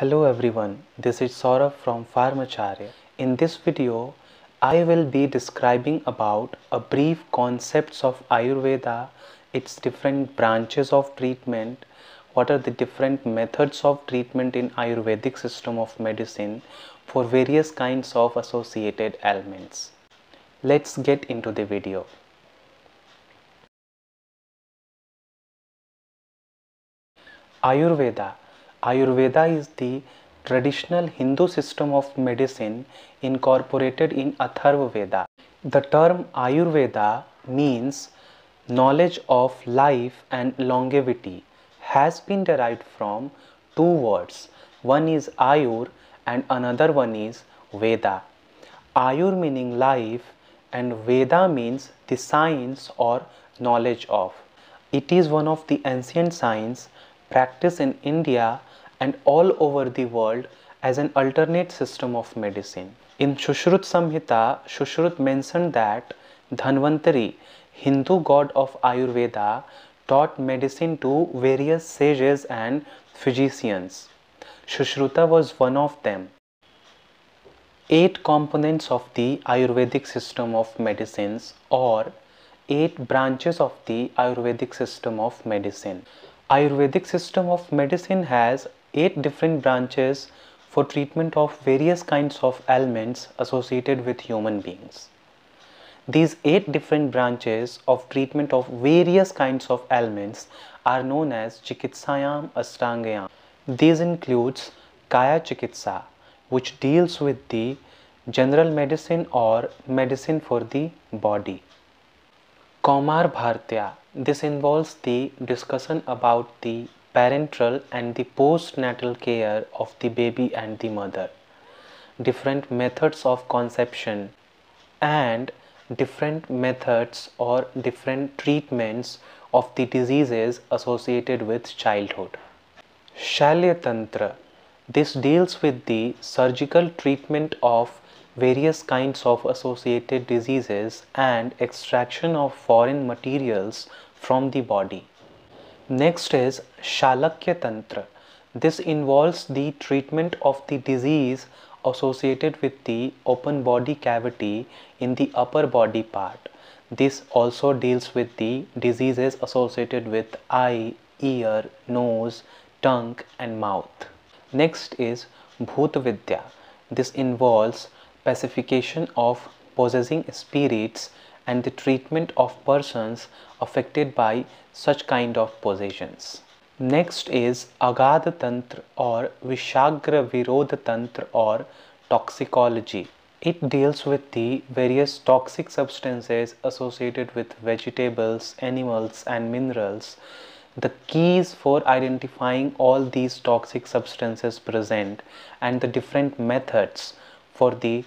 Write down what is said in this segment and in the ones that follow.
Hello everyone, this is Saurabh from Pharmacharya. In this video, I will be describing about a brief concepts of Ayurveda, its different branches of treatment, what are the different methods of treatment in Ayurvedic system of medicine for various kinds of associated ailments. Let's get into the video. Ayurveda Ayurveda is the traditional Hindu system of medicine incorporated in Atharva Veda. The term Ayurveda means knowledge of life and longevity has been derived from two words. One is Ayur and another one is Veda. Ayur meaning life and Veda means the science or knowledge of. It is one of the ancient science practiced in India and all over the world as an alternate system of medicine. In Shushrut Samhita, Shushrut mentioned that Dhanvantari, Hindu god of Ayurveda, taught medicine to various sages and physicians. Shushruta was one of them. Eight components of the Ayurvedic system of medicines or eight branches of the Ayurvedic system of medicine. Ayurvedic system of medicine has eight different branches for treatment of various kinds of ailments associated with human beings. These eight different branches of treatment of various kinds of ailments are known as Chikitsayam Ashtangayam. These includes Kaya Chikitsa which deals with the general medicine or medicine for the body. Kaumar Bhartya this involves the discussion about the parental and the postnatal care of the baby and the mother, different methods of conception, and different methods or different treatments of the diseases associated with childhood. Shalya Tantra this deals with the surgical treatment of various kinds of associated diseases and extraction of foreign materials from the body. Next is Shalakya Tantra. This involves the treatment of the disease associated with the open body cavity in the upper body part. This also deals with the diseases associated with eye, ear, nose, tongue and mouth. Next is Bhut Vidya. This involves pacification of possessing spirits and the treatment of persons affected by such kind of possessions. Next is Agad Tantra or Vishagra Virodha Tantra or toxicology. It deals with the various toxic substances associated with vegetables, animals and minerals. The keys for identifying all these toxic substances present and the different methods for the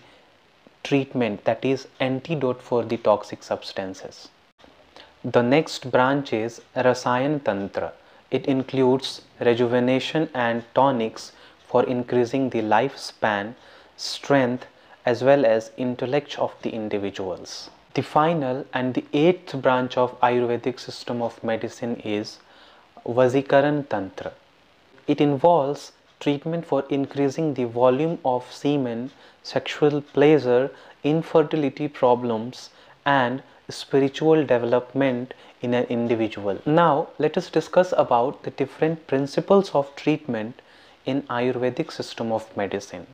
treatment that is antidote for the toxic substances. The next branch is Rasayan Tantra. It includes rejuvenation and tonics for increasing the lifespan, strength as well as intellect of the individuals. The final and the eighth branch of Ayurvedic system of medicine is Vajikaran Tantra. It involves treatment for increasing the volume of semen sexual pleasure, infertility problems, and spiritual development in an individual. Now, let us discuss about the different principles of treatment in Ayurvedic system of medicine.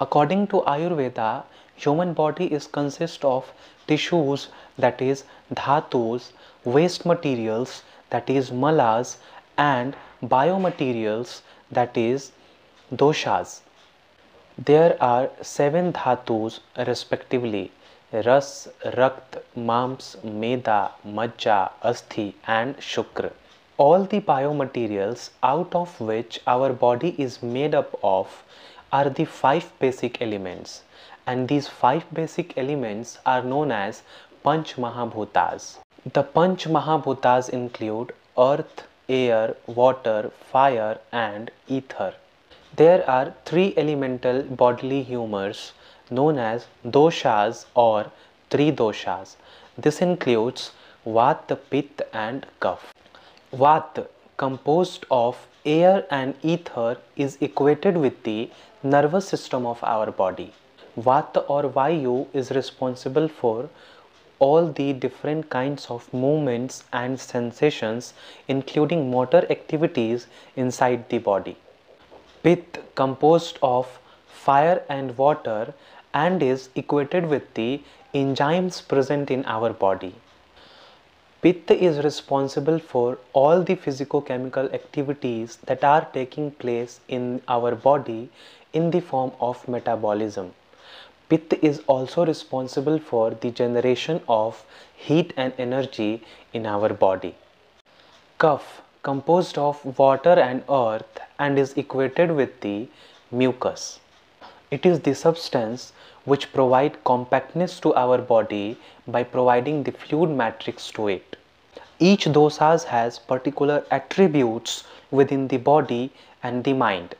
According to Ayurveda, human body is consist of tissues that is dhatus, waste materials that is malas and biomaterials that is doshas. There are seven dhatus respectively Ras, Rakt, Mams, Meda, Majja, Asthi and Shukra. All the biomaterials out of which our body is made up of are the five basic elements and these five basic elements are known as Panch Mahabhutas. The Panch Mahabhutas include earth, air, water, fire and ether. There are three elemental bodily humors known as doshas or three doshas. This includes Vata, Pitta and Kapha. Vata, composed of air and ether is equated with the nervous system of our body. Vata or Vayu is responsible for all the different kinds of movements and sensations including motor activities inside the body. Pitta composed of fire and water and is equated with the enzymes present in our body. Pitta is responsible for all the physicochemical activities that are taking place in our body in the form of metabolism. Pitta is also responsible for the generation of heat and energy in our body. Kapha composed of water and earth and is equated with the mucus. It is the substance which provide compactness to our body by providing the fluid matrix to it. Each doshas has particular attributes within the body and the mind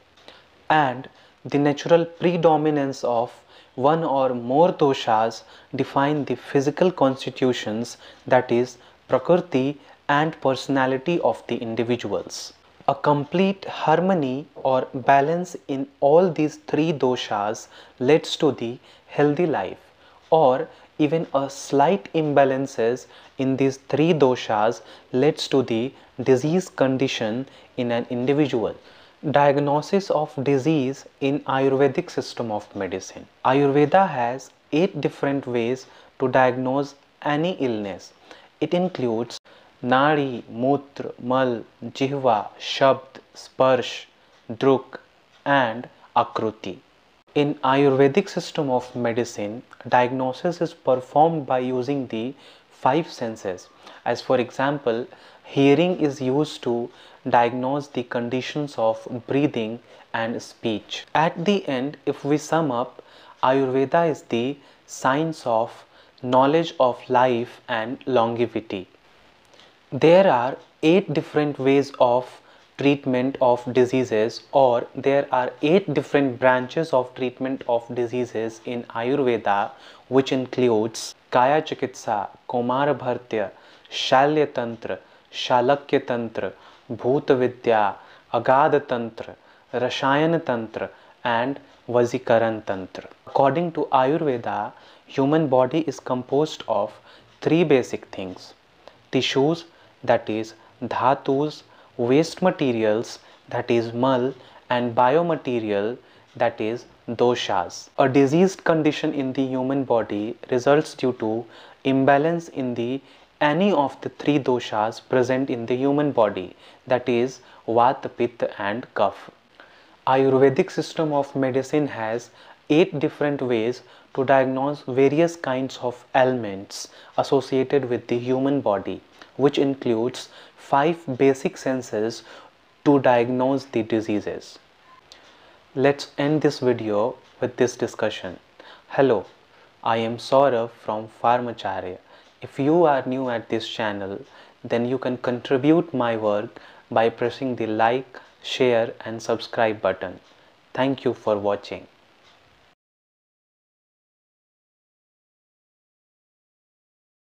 and the natural predominance of one or more doshas define the physical constitutions that is prakriti and personality of the individuals. A complete harmony or balance in all these three doshas leads to the healthy life or even a slight imbalances in these three doshas leads to the disease condition in an individual. Diagnosis of disease in ayurvedic system of medicine. Ayurveda has eight different ways to diagnose any illness. It includes nadi mutra mal jihva shabd sparsh druk and akruti in ayurvedic system of medicine diagnosis is performed by using the five senses as for example hearing is used to diagnose the conditions of breathing and speech. At the end, if we sum up, Ayurveda is the science of knowledge of life and longevity there are eight different ways of treatment of diseases or there are eight different branches of treatment of diseases in ayurveda which includes kaya chikitsa kumar bhartya shalya tantra shalakya tantra bhuta vidya agada tantra rasayana tantra and vajikaran tantra. According to ayurveda human body is composed of three basic things. Tissues that is dhatus, waste materials, that is mal, and biomaterial, that is doshas. A diseased condition in the human body results due to imbalance in the any of the three doshas present in the human body that is Vata, Pitta and Kapha. Ayurvedic system of medicine has eight different ways to diagnose various kinds of ailments associated with the human body which includes five basic senses to diagnose the diseases. Let's end this video with this discussion. Hello, I am Saurabh from Pharmacharya. If you are new at this channel, then you can contribute my work by pressing the like, share and subscribe button. Thank you for watching.